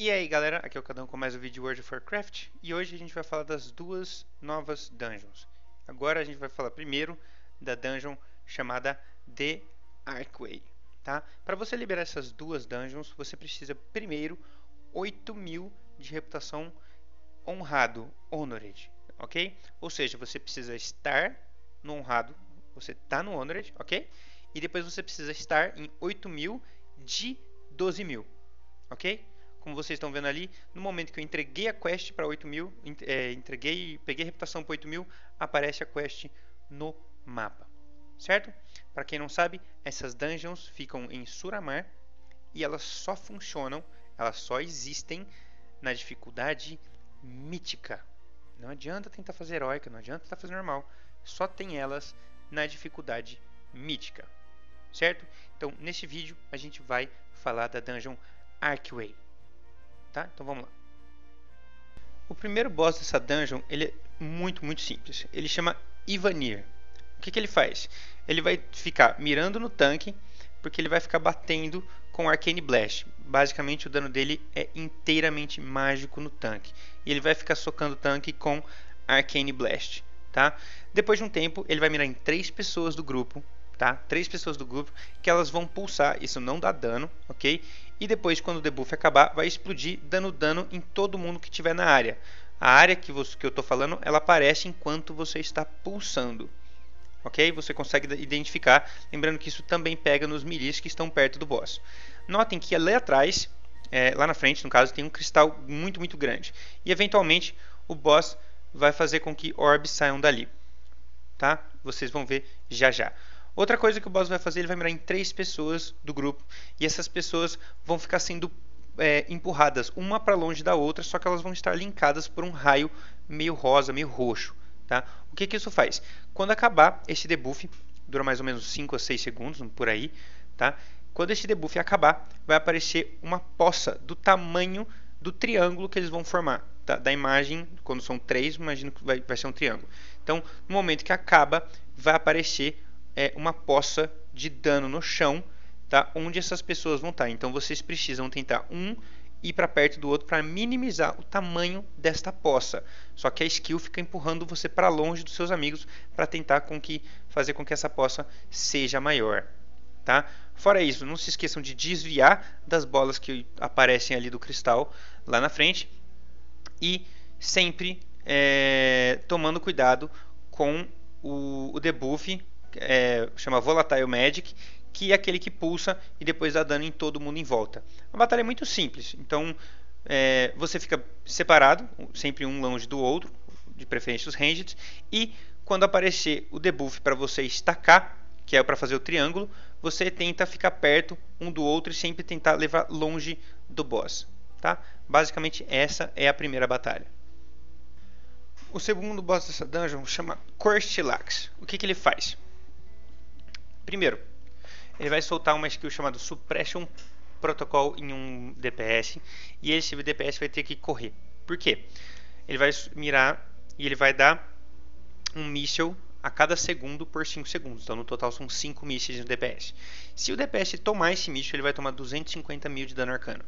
E aí galera, aqui é o Cadão com mais um vídeo de World of Warcraft e hoje a gente vai falar das duas novas dungeons. Agora a gente vai falar primeiro da dungeon chamada The Archway. Tá? Para você liberar essas duas dungeons, você precisa primeiro 8 mil de reputação honrado, honored, ok? Ou seja, você precisa estar no honrado, você está no honored, ok? E depois você precisa estar em 8 mil de 12 mil, ok? Como vocês estão vendo ali, no momento que eu entreguei a quest para 8000, é, entreguei, peguei a reputação para 8000, aparece a quest no mapa, certo? Para quem não sabe, essas dungeons ficam em Suramar e elas só funcionam, elas só existem na dificuldade mítica. Não adianta tentar fazer heróica, não adianta tentar fazer normal, só tem elas na dificuldade mítica, certo? Então, nesse vídeo a gente vai falar da dungeon Archway tá? Então vamos lá. O primeiro boss dessa dungeon, ele é muito, muito simples. Ele chama Ivanir. O que, que ele faz? Ele vai ficar mirando no tanque, porque ele vai ficar batendo com Arcane Blast. Basicamente o dano dele é inteiramente mágico no tanque. E ele vai ficar socando o tanque com Arcane Blast. Tá? Depois de um tempo, ele vai mirar em três pessoas do grupo, tá? Três pessoas do grupo que elas vão pulsar, isso não dá dano, ok? E depois, quando o debuff acabar, vai explodir, dando dano em todo mundo que estiver na área. A área que, você, que eu estou falando, ela aparece enquanto você está pulsando. Ok? Você consegue identificar, lembrando que isso também pega nos milis que estão perto do boss. Notem que ali atrás, é, lá na frente, no caso, tem um cristal muito, muito grande. E eventualmente o boss vai fazer com que orbes saiam dali. Tá? Vocês vão ver já já. Outra coisa que o boss vai fazer, ele vai mirar em três pessoas do grupo e essas pessoas vão ficar sendo é, empurradas uma para longe da outra, só que elas vão estar linkadas por um raio meio rosa, meio roxo. Tá? O que, que isso faz? Quando acabar esse debuff, dura mais ou menos 5 a 6 segundos, por aí, tá? Quando esse debuff acabar, vai aparecer uma poça do tamanho do triângulo que eles vão formar. Tá? Da imagem, quando são três, imagino que vai, vai ser um triângulo. Então, no momento que acaba, vai aparecer é, uma poça de dano no chão, tá? onde essas pessoas vão estar. Então vocês precisam tentar um ir para perto do outro para minimizar o tamanho desta poça. Só que a skill fica empurrando você para longe dos seus amigos para tentar com que, fazer com que essa poça seja maior. Tá? Fora isso, não se esqueçam de desviar das bolas que aparecem ali do cristal lá na frente e sempre é, tomando cuidado com o, o debuff é, chama Volatile Magic, que é aquele que pulsa e depois dá dano em todo mundo em volta. A batalha é muito simples, então é, você fica separado, sempre um longe do outro, de preferência os ranged, e quando aparecer o debuff para você estacar, que é para fazer o triângulo, você tenta ficar perto um do outro e sempre tentar levar longe do boss. Tá? Basicamente essa é a primeira batalha. O segundo boss dessa dungeon chama Corstilax. O que, que ele faz? Primeiro, ele vai soltar uma skill chamada Suppression Protocol em um DPS e esse DPS vai ter que correr. Por quê? Ele vai mirar e ele vai dar um míssil a cada segundo por 5 segundos. Então no total são 5 mísseis no DPS. Se o DPS tomar esse míssil, ele vai tomar 250 mil de dano arcano.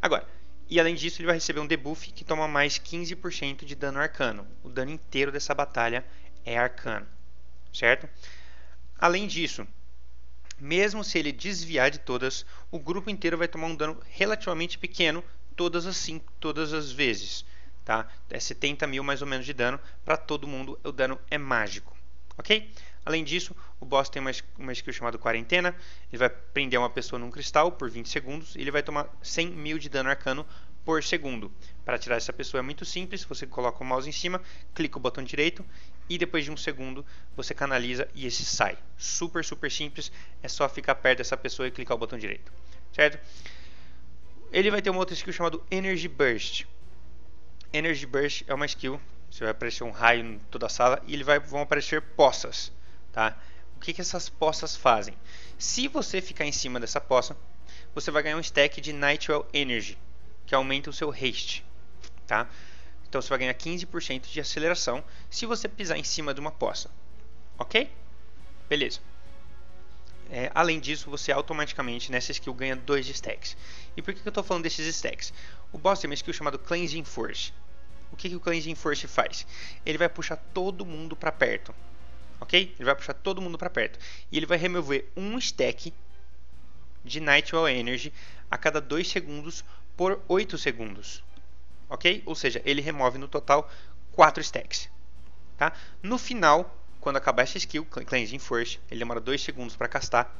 Agora, e além disso, ele vai receber um debuff que toma mais 15% de dano arcano. O dano inteiro dessa batalha é arcano, certo? Além disso, mesmo se ele desviar de todas, o grupo inteiro vai tomar um dano relativamente pequeno todas as, cinco, todas as vezes. Tá? É 70 mil mais ou menos de dano. Para todo mundo, o dano é mágico. Ok? Além disso, o boss tem uma, uma skill chamada Quarentena. Ele vai prender uma pessoa num cristal por 20 segundos. E ele vai tomar 100 mil de dano arcano por segundo. Para tirar essa pessoa é muito simples, você coloca o mouse em cima, clica o botão direito e depois de um segundo você canaliza e esse sai. Super, super simples, é só ficar perto dessa pessoa e clicar o botão direito, certo? Ele vai ter uma outra skill chamada Energy Burst. Energy Burst é uma skill, você vai aparecer um raio em toda a sala e ele vai, vão aparecer poças, tá? O que, que essas poças fazem? Se você ficar em cima dessa poça, você vai ganhar um stack de Nitral Energy, que aumenta o seu haste tá? Então você vai ganhar 15% de aceleração se você pisar em cima de uma poça, ok? Beleza. É, além disso, você automaticamente nessa skill ganha 2 stacks. E por que, que eu estou falando desses stacks? O boss tem uma skill chamada Cleansing Force. O que, que o Cleansing Force faz? Ele vai puxar todo mundo para perto. Ok? Ele vai puxar todo mundo para perto. E ele vai remover um stack de Nightwell Energy a cada 2 segundos por 8 segundos. Ok? Ou seja, ele remove no total 4 stacks. Tá? No final, quando acabar essa skill, Cleansing Force, ele demora 2 segundos para castar.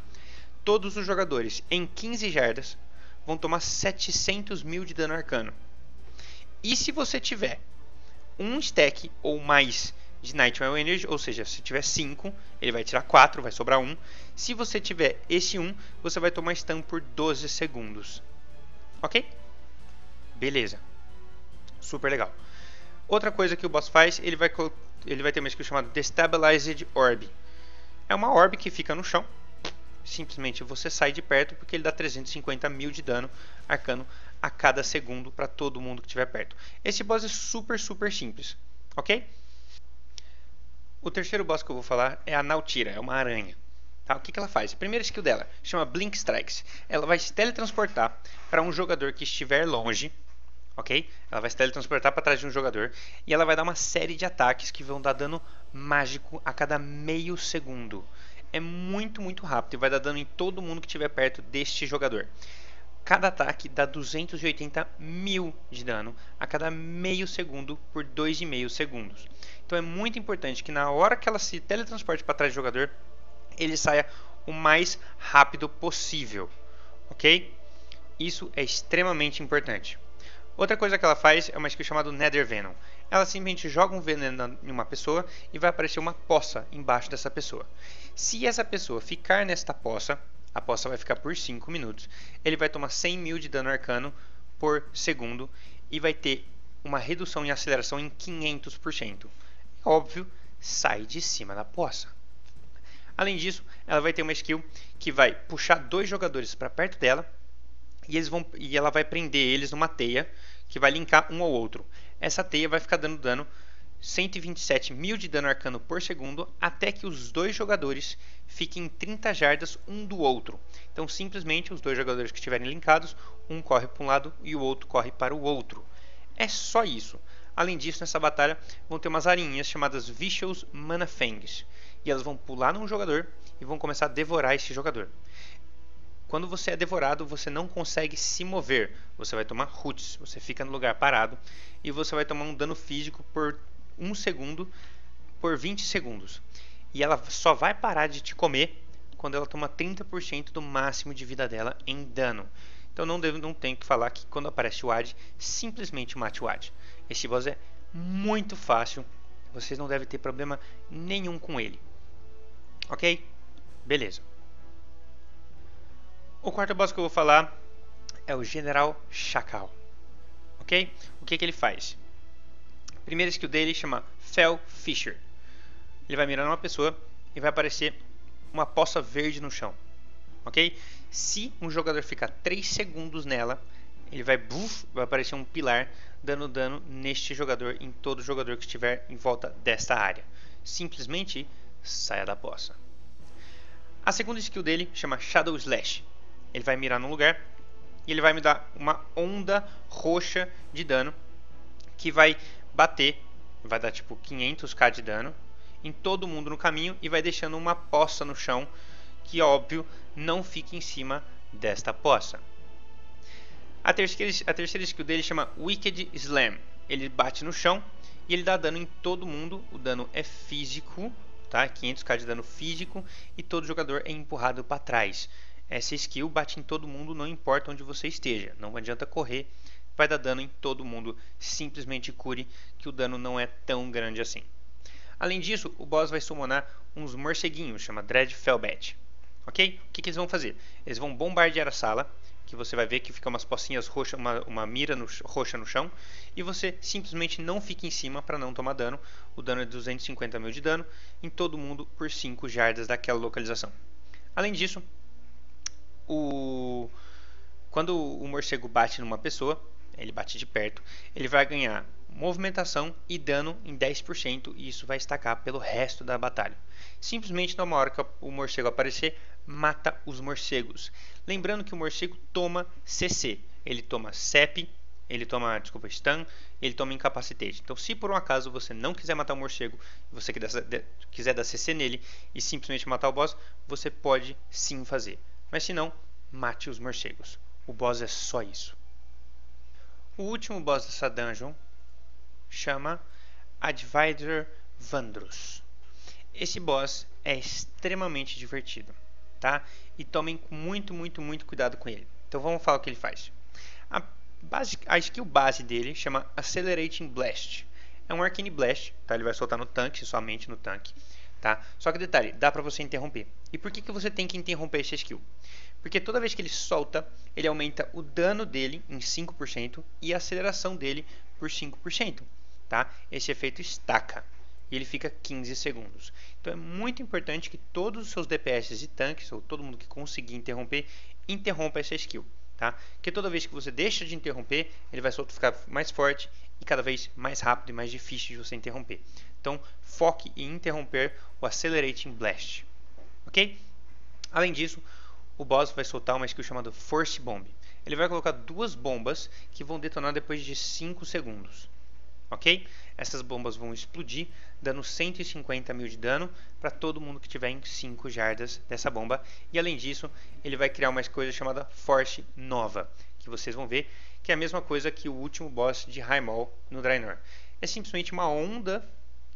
Todos os jogadores em 15 jardas vão tomar 700 mil de dano arcano. E se você tiver um stack ou mais de Nightmare Energy, ou seja, se tiver 5, ele vai tirar 4, vai sobrar 1. Um. Se você tiver esse 1, um, você vai tomar stun por 12 segundos. Ok? Beleza. Super legal. Outra coisa que o boss faz, ele vai, ele vai ter uma skill chamada Destabilized Orb. É uma orb que fica no chão. Simplesmente você sai de perto porque ele dá 350 mil de dano arcano a cada segundo para todo mundo que estiver perto. Esse boss é super, super simples. Ok? O terceiro boss que eu vou falar é a Nautira, é uma aranha. Tá? O que, que ela faz? A primeira skill dela chama Blink Strikes. Ela vai se teletransportar para um jogador que estiver longe. Ok? Ela vai se teletransportar para trás de um jogador. E ela vai dar uma série de ataques que vão dar dano mágico a cada meio segundo. É muito, muito rápido e vai dar dano em todo mundo que estiver perto deste jogador. Cada ataque dá 280 mil de dano a cada meio segundo por 2,5 segundos. Então é muito importante que na hora que ela se teletransporte para trás do jogador, ele saia o mais rápido possível, ok? Isso é extremamente importante. Outra coisa que ela faz é uma skill chamada Nether Venom. Ela simplesmente joga um veneno em uma pessoa e vai aparecer uma poça embaixo dessa pessoa. Se essa pessoa ficar nesta poça, a poça vai ficar por 5 minutos. Ele vai tomar 100 mil de dano arcano por segundo e vai ter uma redução em aceleração em 500%. Óbvio, sai de cima da poça. Além disso, ela vai ter uma skill que vai puxar dois jogadores para perto dela e, eles vão, e ela vai prender eles numa teia que vai linkar um ao outro. Essa teia vai ficar dando dano 127 mil de dano arcano por segundo até que os dois jogadores fiquem em 30 jardas um do outro. Então, simplesmente, os dois jogadores que estiverem linkados, um corre para um lado e o outro corre para o outro. É só isso. Além disso, nessa batalha vão ter umas arinhas chamadas Vicious Manafangs. E elas vão pular num jogador e vão começar a devorar esse jogador. Quando você é devorado, você não consegue se mover. Você vai tomar roots, você fica no lugar parado e você vai tomar um dano físico por 1 segundo por 20 segundos. E ela só vai parar de te comer quando ela toma 30% do máximo de vida dela em dano. Então não, devo, não tenho que falar que quando aparece o AD, simplesmente mate o AD. Esse boss é muito fácil, vocês não devem ter problema nenhum com ele. Ok? Beleza. O quarto boss que eu vou falar é o General Chacal. Ok? O que, que ele faz? primeira skill dele chama Fell Fisher. Ele vai mirar numa pessoa e vai aparecer uma poça verde no chão. Ok? Se um jogador ficar 3 segundos nela, ele vai, buff, vai aparecer um pilar dando dano neste jogador em todo jogador que estiver em volta desta área. Simplesmente saia da poça. A segunda skill dele chama Shadow Slash. Ele vai mirar num lugar e ele vai me dar uma onda roxa de dano que vai bater, vai dar tipo 500k de dano em todo mundo no caminho e vai deixando uma poça no chão que óbvio não fica em cima desta poça. A terceira, a terceira skill dele chama Wicked Slam. Ele bate no chão e ele dá dano em todo mundo. O dano é físico, tá? 500k de dano físico e todo jogador é empurrado para trás. Essa skill bate em todo mundo, não importa onde você esteja. Não adianta correr vai dar dano em todo mundo. Simplesmente cure, que o dano não é tão grande assim. Além disso, o boss vai summonar uns morceguinhos, chama Dread Fellbat. Ok? O que, que, eles vão fazer? Eles vão bombardear a sala, que você vai ver que fica umas pocinhas roxas, uma, uma mira no, roxa no chão, e você simplesmente não fica em cima para não tomar dano. O dano é 250 mil de dano em todo mundo por 5 jardas daquela localização. Além disso, o... quando o morcego bate numa pessoa, ele bate de perto, ele vai ganhar movimentação e dano em 10% e isso vai estacar pelo resto da batalha. Simplesmente na hora que o morcego aparecer, mata os morcegos. Lembrando que o morcego toma CC, ele toma CEP, ele toma, desculpa, stun, ele toma incapacitete. Então, se por um acaso você não quiser matar o morcego, você quiser dar CC nele e simplesmente matar o boss, você pode sim fazer. Mas se não, mate os morcegos. O boss é só isso. O último boss dessa dungeon chama Advisor Vandros. Esse boss é extremamente divertido, tá? E tomem muito, muito, muito cuidado com ele. Então vamos falar o que ele faz. A, base, a skill base dele chama Accelerating Blast. É um Arcane Blast, tá? Ele vai soltar no tanque, somente no tanque, tá? Só que detalhe, dá pra você interromper. E por que, que você tem que interromper esse skill? Porque toda vez que ele solta, ele aumenta o dano dele em 5% e a aceleração dele por 5%, tá? Esse efeito estaca e ele fica 15 segundos. Então é muito importante que todos os seus DPS e tanques, ou todo mundo que conseguir interromper, interrompa essa skill. Tá? Porque toda vez que você deixa de interromper, ele vai ficar mais forte e cada vez mais rápido e mais difícil de você interromper. Então foque em interromper o Accelerating Blast. Ok? Além disso, o boss vai soltar uma skill chamada Force Bomb. Ele vai colocar duas bombas que vão detonar depois de 5 segundos ok? Essas bombas vão explodir, dando 150 mil de dano para todo mundo que tiver em 5 jardas dessa bomba. E além disso, ele vai criar uma coisa chamada Force Nova, que vocês vão ver que é a mesma coisa que o último boss de Raimol no Draenor. É simplesmente uma onda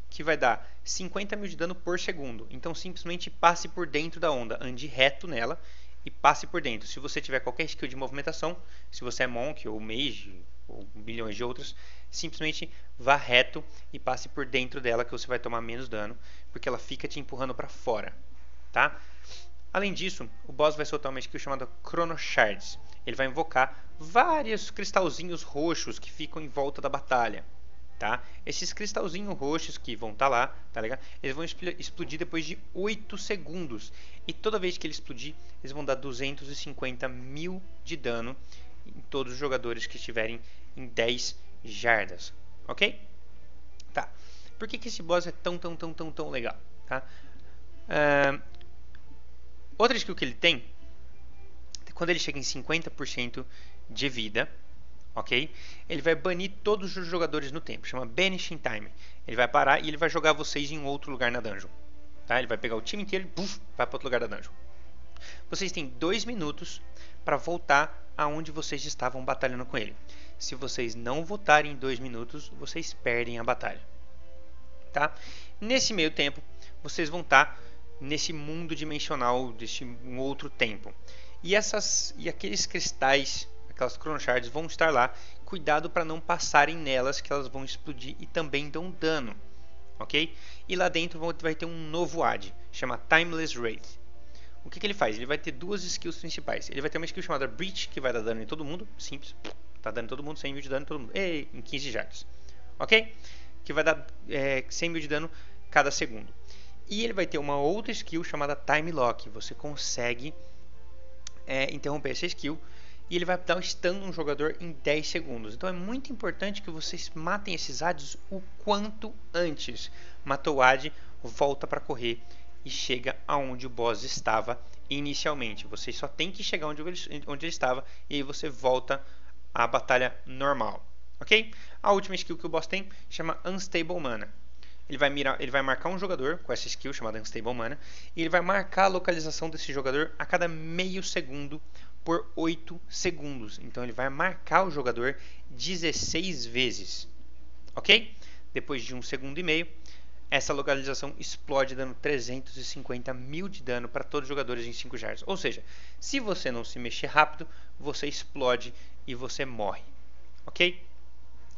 que vai dar 50 mil de dano por segundo. Então simplesmente passe por dentro da onda, ande reto nela e passe por dentro. Se você tiver qualquer skill de movimentação, se você é Monk ou Mage ou milhões de outras, simplesmente vá reto e passe por dentro dela que você vai tomar menos dano, porque ela fica te empurrando para fora, tá? Além disso, o boss vai soltar uma skill chamada Chrono Shards. Ele vai invocar vários cristalzinhos roxos que ficam em volta da batalha, tá? Esses cristalzinhos roxos que vão estar tá lá, tá legal? Eles vão explodir depois de 8 segundos. E toda vez que ele explodir, eles vão dar 250 mil de dano em todos os jogadores que estiverem em 10 jardas, ok? Tá. Por que, que esse boss é tão, tão, tão, tão, tão legal? Tá? Uh, outra skill que ele tem, quando ele chega em 50% de vida, ok? Ele vai banir todos os jogadores no tempo, chama Banishing Time. Ele vai parar e ele vai jogar vocês em outro lugar na dungeon. Tá? Ele vai pegar o time inteiro e vai para outro lugar da dungeon. Vocês têm dois minutos para voltar aonde vocês estavam batalhando com ele. Se vocês não votarem em dois minutos, vocês perdem a batalha. Tá? Nesse meio tempo, vocês vão estar tá nesse mundo dimensional deste um outro tempo. E essas e aqueles cristais, aquelas chrono shards vão estar lá. Cuidado para não passarem nelas, que elas vão explodir e também dão dano, ok? E lá dentro vai ter um novo ad, chama Timeless Wraith. O que, que ele faz? Ele vai ter duas skills principais. Ele vai ter uma skill chamada Breach, que vai dar dano em todo mundo, simples. Tá dando todo mundo, 100 mil de dano em todo mundo. E, em 15 jardas. Ok? Que vai dar é, 100 mil de dano cada segundo. E ele vai ter uma outra skill chamada Time Lock. Você consegue é, interromper essa skill e ele vai dar um stun no jogador em 10 segundos. Então é muito importante que vocês matem esses ads o quanto antes. Matou o ad, volta para correr e chega aonde o boss estava inicialmente. Você só tem que chegar onde ele, onde ele estava e aí você volta à batalha normal. Ok? A última skill que o boss tem chama Unstable Mana. Ele vai, mirar, ele vai marcar um jogador com essa skill chamada Unstable Mana e ele vai marcar a localização desse jogador a cada meio segundo por 8 segundos. Então ele vai marcar o jogador 16 vezes. Ok? Depois de um segundo e meio, essa localização explode dando 350 mil de dano para todos os jogadores em 5 jardas. Ou seja, se você não se mexer rápido, você explode e você morre. Ok?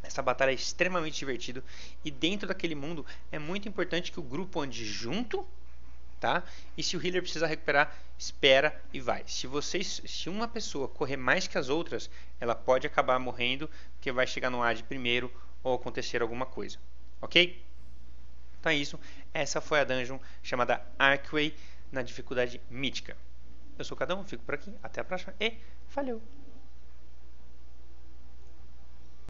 Essa batalha é extremamente divertida e dentro daquele mundo é muito importante que o grupo ande junto, tá? E se o healer precisar recuperar, espera e vai. Se vocês, se uma pessoa correr mais que as outras, ela pode acabar morrendo porque vai chegar no AD primeiro ou acontecer alguma coisa. Ok? Então é isso. Essa foi a dungeon chamada Arkway na dificuldade mítica. Eu sou o Cadão, fico por aqui. Até a próxima e valeu!